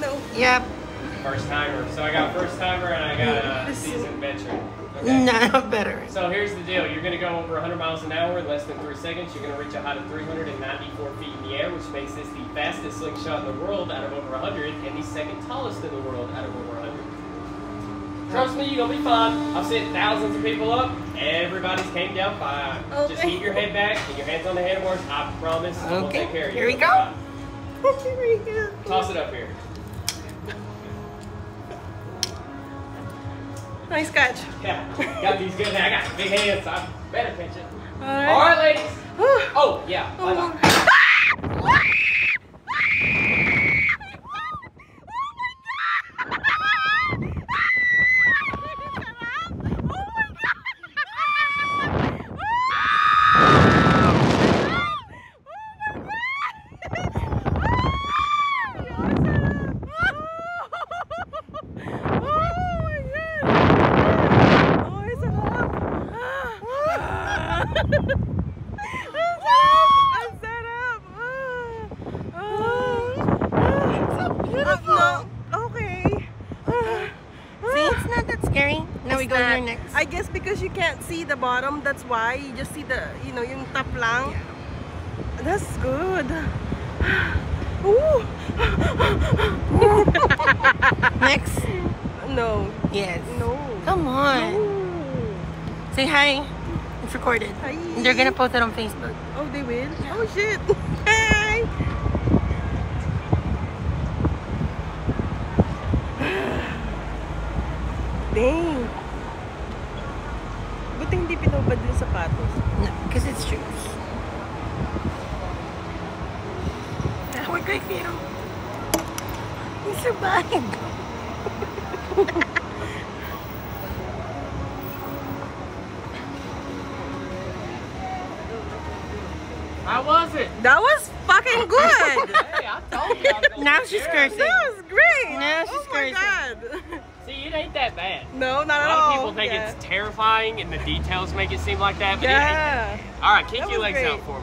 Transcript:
No. Yep. First timer. So I got first timer and I got a seasoned veteran. No, better. So here's the deal. You're going to go over 100 miles an hour in less than three seconds. You're going to reach a height of 394 feet in the air, which makes this the fastest slingshot in the world out of over 100 and the second tallest in the world out of over 100. Trust me, you're going to be fine. I've sent thousands of people up. Everybody's came down fine. Okay. Just Okay. keep your head back and your hands on the handlebars. I promise I will Okay, take care of you. here we go. fine. Here we go. Toss it up here. Nice catch. Yeah, got these good. I got big hands. I'm better catch it. All All right, ladies. right. Oh, yeah. Oh, bye-bye. Okay. See, it's not that scary. Now we go not. here next. I guess because you can't see the bottom, that's why. You just see the, you know, yung top lang. That's good. Ooh. Next. no. Yes. No. Come on. No. Say hi. It's recorded. Hi. They're gonna post it on Facebook. Oh, they will? Oh, shit. Hi. Dang. Buti hindi pinubad yung sapatos. No, because it's shoes. Feel. We survived. How was it? That was fucking good. Hey, I told you. I Now she's cursing. that was great. Oh now she's oh my cursing. god. See, it ain't that bad. No, not at all. A lot of people think yeah. it's terrifying and the details make it seem like that, but Yeah. All right, kick That your legs great. out for me.